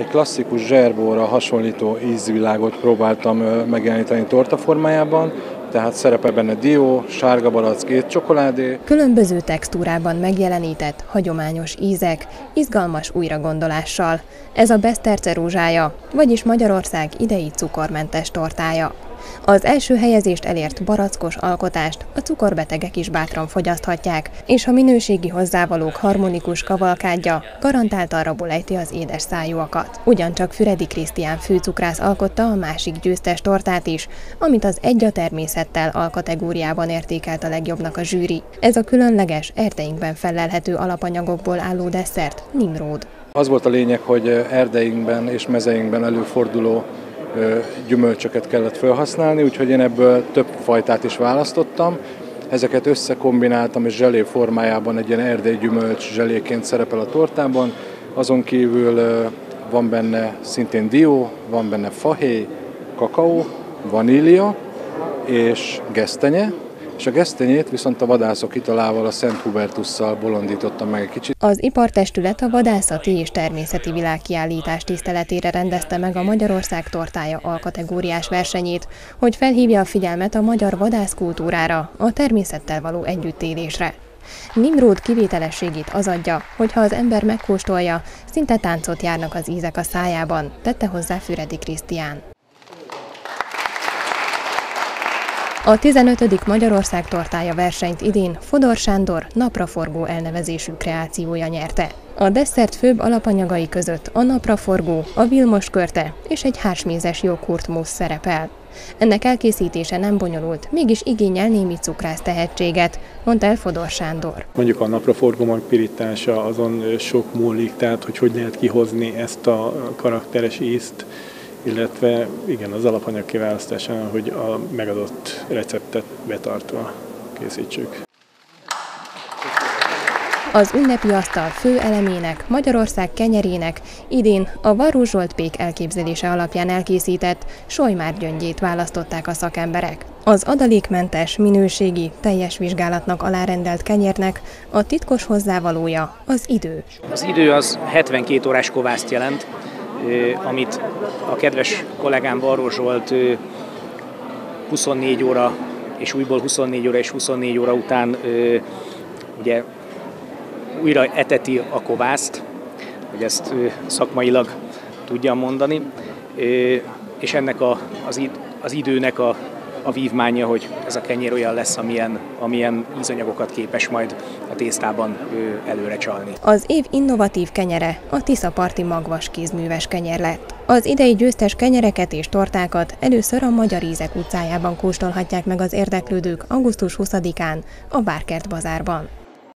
egy klasszikus zserbóra hasonlító ízvilágot próbáltam megjeleníteni torta formájában, tehát szerepel benne dió, sárga balack, csokoládé. Különböző textúrában megjelenített, hagyományos ízek, izgalmas újragondolással. Ez a Beszterce rózsája, vagyis Magyarország idei cukormentes tortája. Az első helyezést elért barackos alkotást a cukorbetegek is bátran fogyaszthatják, és a minőségi hozzávalók harmonikus kavalkádja garantáltan rabul ejti az édes szájúakat. Ugyancsak Füredi Krisztián főcukrász alkotta a másik győztes tortát is, amit az egy a természettel alkategóriában értékelt a legjobbnak a zsűri. Ez a különleges, erdeinkben felelhető alapanyagokból álló desszert Nimród. Az volt a lényeg, hogy erdeinkben és mezeinkben előforduló gyümölcsöket kellett felhasználni, úgyhogy én ebből több fajtát is választottam. Ezeket összekombináltam, és zselé formájában egy ilyen erdei gyümölcs zseléként szerepel a tortában. Azon kívül van benne szintén dió, van benne fahéj, kakaó, vanília és gesztenye, és a gesztenyét viszont a vadászok italával, a Szent Hubertusszal bolondítottam meg egy kicsit. Az ipartestület a vadászati és természeti világkiállítás tiszteletére rendezte meg a Magyarország tortája alkategóriás versenyét, hogy felhívja a figyelmet a magyar vadászkultúrára, a természettel való együttélésre. Nimród kivételességét az adja, hogy ha az ember megkóstolja, szinte táncot járnak az ízek a szájában, tette hozzá Füredi Krisztián. A 15. Magyarország tortája versenyt idén Fodor Sándor napraforgó elnevezésű kreációja nyerte. A desszert főbb alapanyagai között a napraforgó, a vilmos körte és egy hársmézes joghurt szerepel. Ennek elkészítése nem bonyolult, mégis igényel némi cukrász tehetséget, mondta el Fodor Sándor. Mondjuk a napraforgó magpirítása azon sok múlik, tehát hogy hogy lehet kihozni ezt a karakteres ízt, illetve igen, az alapanyag kiválasztásán, hogy a megadott receptet betartva készítsük. Az ünnepi asztal fő elemének, Magyarország kenyerének idén a Varó Zsolt Pék elképzelése alapján elkészített Solymár gyöngyét választották a szakemberek. Az adalékmentes, minőségi, teljes vizsgálatnak alárendelt kenyérnek a titkos hozzávalója az idő. Az idő az 72 órás kovászt jelent, amit a kedves kollégám Varró Zsolt 24 óra és újból 24 óra és 24 óra után ugye újra eteti a kovászt, hogy ezt szakmailag tudja mondani, és ennek az, az időnek a a vívmánya, hogy ez a kenyér olyan lesz, amilyen, amilyen ízanyagokat képes majd a tésztában előre csalni. Az év innovatív kenyere a Tisza Parti magvas kézműves kenyer lett. Az idei győztes kenyereket és tortákat először a Magyar Ízek utcájában kóstolhatják meg az érdeklődők augusztus 20-án a Bárkert bazárban.